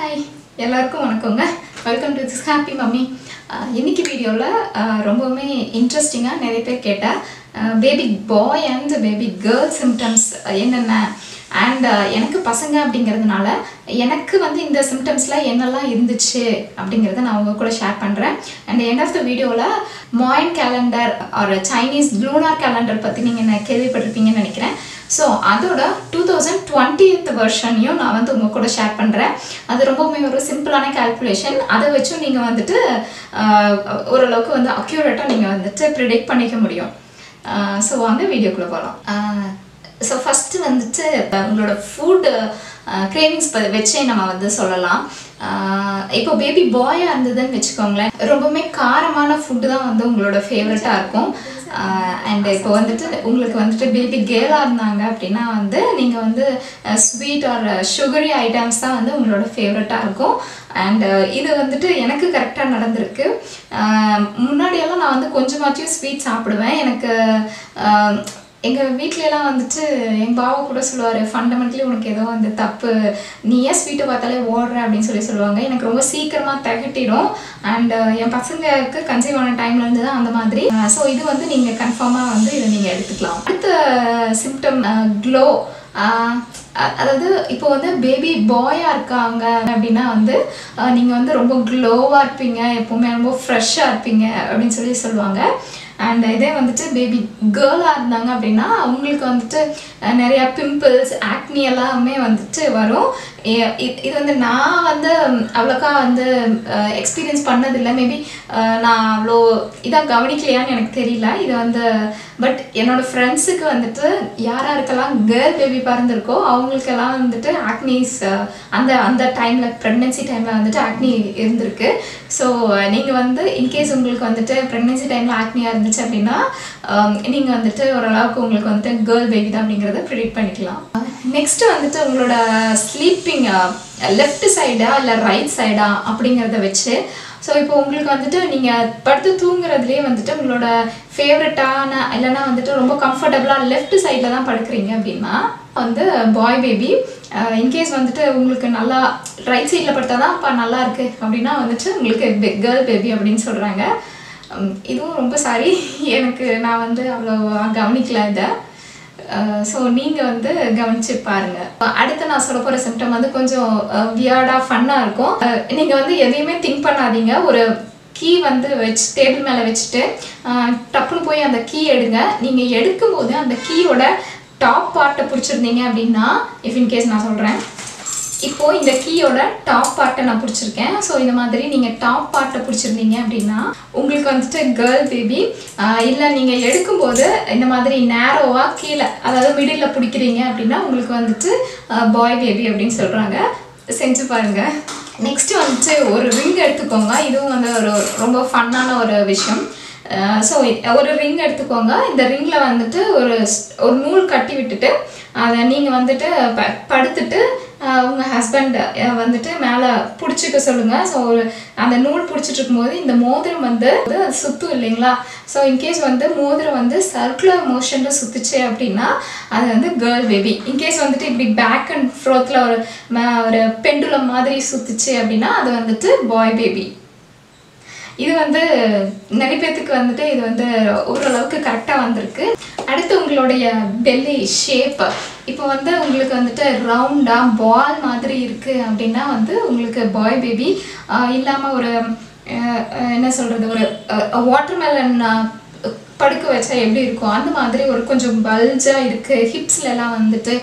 Hi எல்லாருக்கும் வணக்கங்க. Welcome to this happy mummy இன்னைக்கு வீடியோவில் ரொம்பவுமே இன்ட்ரெஸ்டிங்காக நிறைய பேர் கேட்டால் baby boy and baby girl symptoms என்னென்ன? அண்ட் எனக்கு பசங்க அப்படிங்கிறதுனால எனக்கு வந்து இந்த சிம்டம்ஸில் என்னெல்லாம் இருந்துச்சு அப்படிங்கிறத நான் உங்கள் கூட ஷேர் பண்ணுறேன் அண்ட் எண்ட் ஆஃப் த வீடியோவில் மாயின் கேலண்டர் ஒரு சைனீஸ் லூனார் கேலண்டர் பற்றி நீங்கள் என்ன கேள்விப்பட்டிருப்பீங்கன்னு நினைக்கிறேன். ஸோ அதோட டூ தௌசண்ட் டுவெண்ட்டியத் வெர்ஷனையும் நான் வந்து உங்கள் கூட ஷேர் பண்ணுறேன் அது ரொம்பவுமே ஒரு சிம்பிளான கால்குலேஷன் அதை வச்சும் நீங்கள் வந்துட்டு ஓரளவுக்கு வந்து அக்யூரேட்டாக நீங்கள் வந்துட்டு ப்ரிடிக்ட் பண்ணிக்க முடியும். ஸோ வாங்க வீடியோக்குள்ளே போகலாம் ஸோ ஃபஸ்ட்டு வந்துட்டு இப்போ உங்களோட ஃபுட் கிரேவிங்ஸ் வச்சே நம்ம வந்து சொல்லலாம். இப்போ பேபி பாயாக இருந்ததுன்னு வச்சுக்கோங்களேன் ரொம்பவுமே காரமான ஃபுட்டு தான் வந்து உங்களோட ஃபேவரட்டாக இருக்கும். அண்ட் இப்போ வந்துட்டு உங்களுக்கு வந்துட்டு பேபி கேர்ளாக இருந்தாங்க அப்படின்னா வந்து நீங்கள் வந்து ஸ்வீட் ஆர் சுகரி ஐட்டம்ஸ் தான் வந்து உங்களோட ஃபேவரட்டாக இருக்கும். அண்டு இது வந்துட்டு எனக்கு கரெக்டாக நடந்திருக்கு. முன்னாடியெல்லாம் நான் வந்து கொஞ்சமாச்சும் ஸ்வீட் சாப்பிடுவேன். எனக்கு எங்கள் வீட்லலாம் வந்துட்டு என் பாவா கூட சொல்லுவார் ஃபண்டமெண்டலி உனக்கு ஏதோ வந்து தப்பு. நீ ஏன் ஸ்வீட்டை பார்த்தாலே ஓடுற? அப்படின்னு சொல்லி சொல்லுவாங்க. எனக்கு ரொம்ப சீக்கிரமாக தகட்டிடும். அண்ட் என் பசங்களுக்கு கன்சீவ் ஆன டைம்லேருந்து தான் அந்த மாதிரி. ஸோ இது வந்து நீங்கள் கன்ஃபார்மாக வந்து இதை நீங்கள் எடுத்துக்கலாம். அடுத்த சிம்டம் க்ளோ அதாவது இப்போ வந்து பேபி பாயாக இருக்காங்க அப்படின்னா வந்து நீங்கள் வந்து ரொம்ப க்ளோவாக இருப்பீங்க. எப்போவுமே ரொம்ப ஃப்ரெஷ்ஷாக இருப்பீங்க அப்படின்னு சொல்லி சொல்லுவாங்க. அண்ட் இதே வந்துட்டு பேபி கேர்ளாக இருந்தாங்க அப்படின்னா அவங்களுக்கு வந்துட்டு நிறையா பிம்பிள்ஸ் ஆக்னி எல்லாமே வந்துட்டு வரும். இது இது வந்து நான் வந்து அவ்வளோக்கா வந்து எக்ஸ்பீரியன்ஸ் பண்ணதில்லை. மேபி நான் அவ்வளோ இதாக கவனிக்கலையான்னு எனக்கு தெரியல. இது வந்து பட் என்னோடய ஃப்ரெண்ட்ஸுக்கு வந்துட்டு யார் யாருக்கெல்லாம் கேர்ள் பேபி பிறந்திருக்கோ அவங்களுக்கெல்லாம் வந்துட்டு ஆக்னிஸ் அந்த அந்த டைமில் ப்ரெக்னென்சி டைமில் வந்துட்டு ஆக்னி இருந்திருக்கு. ஸோ நீங்கள் வந்து இன்கேஸ் உங்களுக்கு வந்துட்டு ப்ரெக்னென்சி டைமில் ஆக்னியாக இருந்துச்சு அப்படின்னா நீங்கள் வந்துட்டு ஓரளவுக்கு உங்களுக்கு வந்துட்டு கேர்ள் பேபி தான் அப்படிங்கிறத ப்ரிடிக்ட் பண்ணிக்கலாம். நெக்ஸ்ட் வந்துட்டு உங்களோட ஸ்லீப்பிங் லெஃப்ட் சைடா இல்லை ரைட் சைடா அப்படிங்கிறத வச்சு ஸோ இப்போ உங்களுக்கு வந்துட்டு நீங்கள் படுத்து தூங்குறதுலேயே வந்துட்டு உங்களோட ஃபேவரட்டான இல்லைன்னா வந்துட்டு ரொம்ப கம்ஃபர்டபுளாக லெஃப்ட் சைடில் தான் படுக்கிறீங்க அப்படின்னா வந்து பாய் பேபி இன்கேஸ் வந்துட்டு உங்களுக்கு நல்லா ரைட் சைடில் படுத்தா தான் இப்போ நல்லா இருக்குது அப்படின்னா வந்துட்டு உங்களுக்கு கேர்ள் பேபி அப்படின்னு சொல்கிறாங்க இதுவும் ரொம்ப சாரி எனக்கு நான் வந்து அவ்வளோ கவனிக்கல இதை. ஸோ நீங்கள் வந்து கவனிச்சு பாருங்க. அடுத்து நான் சொல்ல போகிற சிம்டம் வந்து கொஞ்சம் வியர்டாக ஃபன்னாக இருக்கும். நீங்கள் வந்து எதையுமே திங்க் பண்ணாதீங்க. ஒரு கீ வந்து வச்சு டேபிள் மேலே வச்சுட்டு டப்புன்னு போய் அந்த கீ எடுங்க. நீங்கள் எடுக்கும்போது அந்த கீயோட டாப் பார்ட்டை பிடிச்சிருந்தீங்க அப்படின்னா இஃப் இன்கேஸ் நான் சொல்கிறேன் இப்போ இந்த கீயோட டாப் பார்ட்டை நான் பிடிச்சிருக்கேன். ஸோ இந்த மாதிரி நீங்கள் டாப் பார்ட்டை பிடிச்சிருந்தீங்க அப்படின்னா உங்களுக்கு வந்துட்டு கேர்ள் பேபி இல்லை நீங்கள் எடுக்கும்போது இந்த மாதிரி நேரோவாக கீழே அதாவது மிடில் பிடிக்கிறீங்க அப்படின்னா உங்களுக்கு வந்துட்டு பாய் பேபி அப்படின்னு சொல்கிறாங்க செஞ்சு பாருங்கள் நெக்ஸ்ட் வந்துட்டு ஒரு ரிங் எடுத்துக்கோங்க. இதுவும் வந்து ஒரு ரொம்ப ஃபன்னான ஒரு விஷயம். ஸோ ஒரு ரிங் எடுத்துக்கோங்க. இந்த ரிங்கில் வந்துட்டு ஒரு ஒரு நூல் கட்டி விட்டுட்டு அதை நீங்கள் வந்துட்டு ப படுத்துட்டு உங்கள் உங்க ஹஸ்பண்ட் வந்துட்டு மேலே பிடிச்சிக்க சொல்லுங்கள் ஸோ ஒரு அந்த நூல் பிடிச்சிட்டு இருக்கும்போது இந்த மோதிரம் வந்து அது சுற்றும் இல்லைங்களா? ஸோ இன்கேஸ் வந்து மோதிரம் வந்து சர்க்குலர் மோஷனில் சுற்றுச்சு அப்படின்னா அது வந்து கேர்ள் பேபி இன்கேஸ் வந்துட்டு இப்படி பேக் அண்ட் ஃப்ரோத்தில் ஒரு ம- ஒரு பெண்டுலம் மாதிரி சுற்றுச்சு அப்படின்னா அது வந்துட்டு பாய் பேபி இது வந்து நிறைய பேர்த்துக்கு வந்துட்டு இது வந்து ஓரளவுக்கு கரெக்டாக வந்திருக்கு. அடுத்து உங்களுடைய பெல்லி ஷேப் இப்போ வந்து உங்களுக்கு வந்துட்டு ரவுண்டாக பால் மாதிரி இருக்குது அப்படின்னா வந்து உங்களுக்கு பாய் பேபி இல்லாமல் ஒரு என்ன சொல்கிறது ஒரு வாட்டர்மெலன் படுக்க வச்சா எப்படி இருக்கும் அந்த மாதிரி ஒரு கொஞ்சம் பல்ஜாக இருக்குது ஹிப்ஸ்லலாம் வந்துட்டு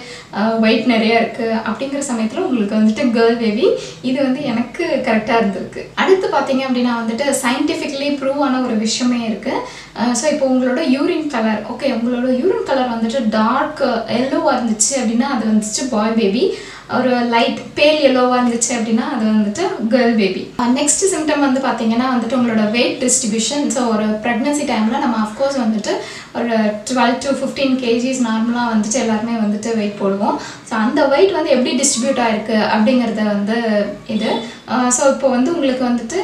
வெயிட் நிறையா இருக்குது அப்படிங்கிற சமயத்தில் உங்களுக்கு வந்துட்டு கேர்ள் பேபி இது வந்து எனக்கு கரெக்டாக இருந்திருக்கு. அடுத்து பார்த்தீங்க அப்படின்னா வந்துட்டு சயின்டிஃபிக்கலி ப்ரூவ் ஆன ஒரு விஷயமே இருக்குது ஸோ இப்போ உங்களோட யூரின் கலர் ஓகே உங்களோட யூரின் கலர் வந்துட்டு டார்க் எல்லோவாக இருந்துச்சு அப்படின்னா அது வந்துச்சு பாய் பேபி ஒரு லைட் பேல் எல்லோவாக இருந்துச்சு அப்படின்னா அது வந்துட்டு கேர்ள் பேபி நெக்ஸ்ட் சிம்டம் வந்து பார்த்தீங்கன்னா வந்துட்டு உங்களோட வெயிட் டிஸ்ட்ரிபியூஷன் ஸோ ஒரு ப்ரெக்னன்சி டைமில் நம்ம அஃப்கோர்ஸ் வந்துட்டு ஒரு டுவெல் டு ஃபிஃப்டீன் கேஜிஸ் நார்மலாக வந்துட்டு எல்லாருமே வந்துட்டு வெயிட் போடுவோம். ஸோ அந்த வெயிட் வந்து எப்படி டிஸ்ட்ரிபியூட் ஆகிருக்கு அப்படிங்கிறத வந்து இது. ஸோ இப்போ வந்து உங்களுக்கு வந்துட்டு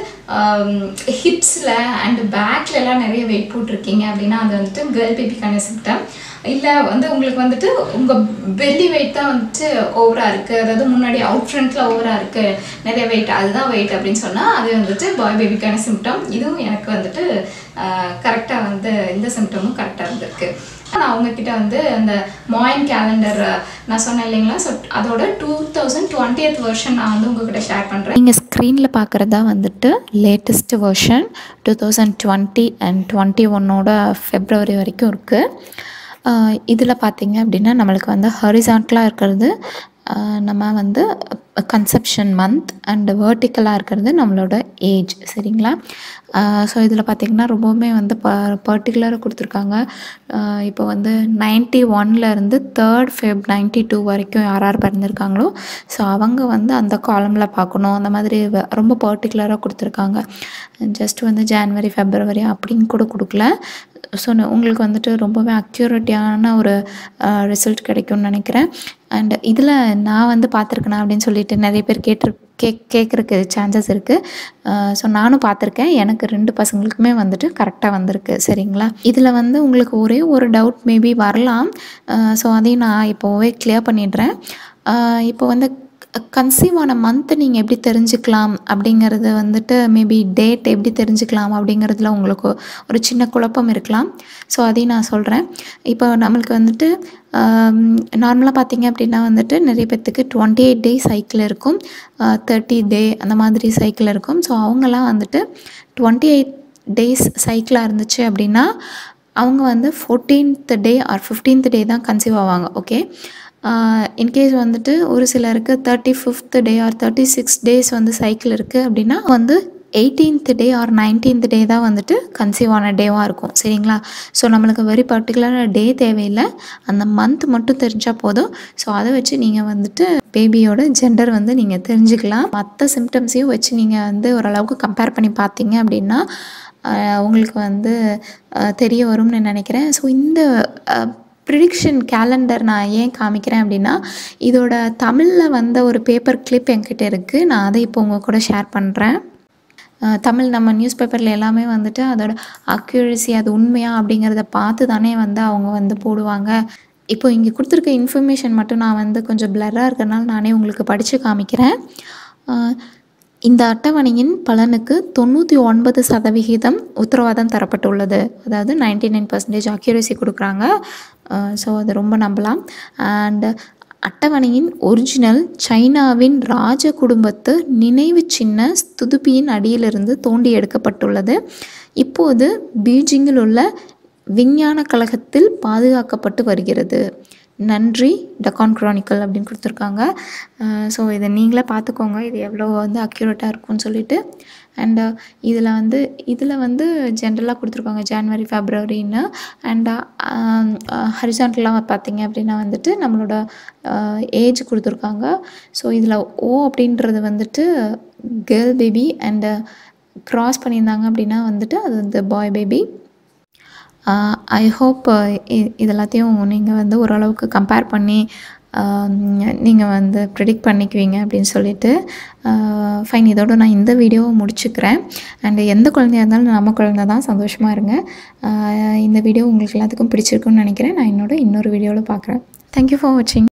ஹிப்ஸில் அண்டு பேக்லலாம் நிறைய வெயிட் போட்டிருக்கீங்க அப்படின்னா அது வந்துட்டு கேர்ள் பேபிக்கான சிம்டம் இல்லை வந்து உங்களுக்கு வந்துட்டு உங்கள் பெல்லி வெயிட் தான் வந்துட்டு ஓவராக இருக்குது அதாவது முன்னாடி அவுட் ஃப்ரண்ட்டில் ஓவராக இருக்குது நிறைய வெயிட் அதுதான் வெயிட் அப்படின்னு சொன்னால் அது வந்துட்டு பாய் பேபிக்கான சிம்டம் இதுவும் எனக்கு வந்துட்டு கரெக்டாக வந்து இந்த சிம்டமும் கரெக்டாக இருந்திருக்கு. நான் அவங்கக்கிட்ட வந்து அந்த மாயின் கேலண்டர் நான் சொன்னேன் இல்லைங்களா? ஸோ அதோட டூ தௌசண்ட் டுவெண்ட்டியத் வெர்ஷன் நான் வந்து உங்ககிட்ட ஷேர் பண்ணுறேன் நீங்கள் ஸ்க்ரீனில் பார்க்குறதா வந்துட்டு latest version two thousand twenty and twenty ஒன்னோட ஃபெப்ரவரி வரைக்கும் இருக்குது இதில் பார்த்தீங்க அப்படின்னா நம்மளுக்கு வந்து ஹரிசான்டலாக இருக்கிறது. நம்ம வந்து கன்செப்ஷன் மந்த் அண்டு வேர்ட்டிக்கலாக இருக்கிறது நம்மளோட ஏஜ் சரிங்களா? ஸோ இதில் பார்த்திங்கன்னா ரொம்பவுமே வந்து ப பர்டிகுலராக கொடுத்துருக்காங்க. இப்போ வந்து நைன்ட்டி ஒன்லேருந்து தேர்ட் ஃபெப் நைன்ட்டி டூ வரைக்கும் யார் யார் பிறந்திருக்காங்களோ ஸோ அவங்க வந்து அந்த காலமில் பார்க்கணும். அந்த மாதிரி வ- ரொம்ப பர்டிகுலராக கொடுத்துருக்காங்க. ஜஸ்ட் வந்து ஜான்வரி ஃபெப்ரவரி அப்படின்னு கூட கொடுக்கல. ஸோ உங்களுக்கு வந்துட்டு ரொம்பவே அக்யூரேட்டியான ஒரு ரிசல்ட் கிடைக்கும்னு நினைக்கிறேன். அண்ட் இதில் நான் வந்து பார்த்துருக்கேனா அப்படின்னு சொல்லிட்டு நிறைய பேர் கேட்டு கே கேட்குறக்கு சான்சஸ் இருக்குது ஸோ நானும் பார்த்துருக்கேன். எனக்கு ரெண்டு பசங்களுக்குமே வந்துட்டு கரெக்டாக வந்திருக்கு. சரிங்களா? இதில் வந்து உங்களுக்கு ஒரே ஒரு டவுட் மேபி வரலாம். ஸோ அதையும் நான் இப்போவே கிளியர் பண்ணிடுறேன். இப்போ வந்து கன்சீவ் ஆன மந்த் நீங்கள் எப்படி தெரிஞ்சுக்கலாம் அப்படிங்கிறது வந்துட்டு மேபி டேட் எப்படி தெரிஞ்சுக்கலாம் அப்படிங்கிறதுல உங்களுக்கு ஒரு சின்ன குழப்பம் இருக்கலாம். ஸோ அதையும் நான் சொல்கிறேன் இப்போ நம்மளுக்கு வந்துட்டு நார்மலாக பார்த்தீங்க அப்படின்னா வந்துட்டு நிறைய பேர்த்துக்கு டுவெண்ட்டி எயிட் டே சைக்கிள் இருக்கும் தேர்ட்டி டே அந்த மாதிரி சைக்கிள் இருக்கும். ஸோ அவங்கெல்லாம் வந்துட்டு டுவெண்ட்டி எயிட் டேஸ் சைக்கிளாக இருந்துச்சு அப்படின்னா அவங்க வந்து fourteenth day or fifteenth day தான் கன்சீவ் ஆவாங்க. ஓகே இன்கேஸ் வந்துட்டு ஒரு சிலருக்கு thirty fifth day or thirty six days வந்து சைக்கிள் இருக்குது அப்படின்னா வந்து eighteenth day or nineteenth day தான் வந்துட்டு கன்சீவ் ஆன டேவாக இருக்கும். சரிங்களா? ஸோ நம்மளுக்கு வெரி பர்டிகுலரான டே தேவையில்லை. அந்த மந்த் மட்டும் தெரிஞ்சால் போதும். ஸோ அதை வச்சு நீங்கள் வந்துட்டு பேபியோட ஜெண்டர் வந்து நீங்கள் தெரிஞ்சுக்கலாம். மற்ற சிம்டம்ஸையும் வச்சு நீங்கள் வந்து ஓரளவுக்கு கம்பேர் பண்ணி பார்த்தீங்க அப்படின்னா உங்களுக்கு வந்து தெரிய வரும்னு நினைக்கிறேன். ஸோ இந்த ப்ரிடிக்ஷன் கேலண்டர் நான் ஏன் காமிக்கிறேன் அப்படின்னா இதோட தமிழில் வந்த ஒரு பேப்பர் கிளிப் என்கிட்ட இருக்குது நான் அதை இப்போ உங்கள் கூட ஷேர் பண்ணுறேன் தமிழ் நம்ம நியூஸ் பேப்பரில் எல்லாமே வந்துட்டு அதோட அக்யூரசி அது உண்மையா அப்படிங்கிறத பார்த்து தானே வந்து அவங்க வந்து போடுவாங்க. இப்போ இங்கே கொடுத்துருக்க இன்ஃபர்மேஷன் மட்டும் நான் வந்து கொஞ்சம் பிளராக இருக்கிறனால நானே உங்களுக்கு படித்து காமிக்கிறேன். இந்த அட்டவணையின் பலனுக்கு தொண்ணூற்றி ஒன்பது சதவிகிதம் உத்தரவாதம் தரப்பட்டுள்ளது. அதாவது 99% நைன் பர்சன்டேஜ் அக்யூரசி கொடுக்குறாங்க ஸோ அது ரொம்ப நம்பலாம். அண்டு அட்டவணையின் ஒரிஜினல் சைனாவின் ராஜ குடும்பத்து நினைவு சின்ன ஸ்துதுப்பியின் அடியிலிருந்து தோண்டி எடுக்கப்பட்டுள்ளது. இப்போது பீஜிங்கில் உள்ள விஞ்ஞான கழகத்தில் பாதுகாக்கப்பட்டு வருகிறது. நன்றி டக்கான் குரானிக்கல் அப்படின்னு கொடுத்துருக்காங்க. ஸோ இதை நீங்களே பார்த்துக்கோங்க. இது எவ்வளோ வந்து அக்யூரேட்டாக இருக்கும்னு சொல்லிட்டு. அண்டு இதில் வந்து இதில் வந்து ஜென்ரலாக கொடுத்துருக்காங்க. ஜான்வரி ஃபெப்ரவரின்னு அண்ட் ஹரிசான்டலாக பார்த்தீங்க அப்படின்னா வந்துட்டு நம்மளோட ஏஜ் கொடுத்துருக்காங்க. ஸோ இதில் ஓ அப்படின்றது வந்துட்டு கேர்ள் பேபி அண்டு க்ராஸ் பண்ணியிருந்தாங்க அப்படின்னா வந்துட்டு அது வந்து பாய் baby Uh, I hope uh, இது எல்லாத்தையும் நீங்கள் வந்து ஓரளவுக்கு கம்பேர் பண்ணி um, நீங்கள் வந்து ப்ரிடிக்ட் பண்ணிக்குவீங்க அப்படின்னு சொல்லிட்டு uh, ஃபைன் இதோடு நான் இந்த வீடியோவை முடிச்சுக்கிறேன். அண்டு எந்த குழந்தையா இருந்தாலும் நம்ம குழந்தை தான் சந்தோஷமாக இருங்க. இந்த வீடியோ உங்களுக்கு எல்லாத்துக்கும் பிடிச்சிருக்குன்னு நினைக்கிறேன். நான் என்னோட இன்னொரு வீடியோவில் பார்க்குறேன். தேங்க்யூ ஃபார் வாட்சிங்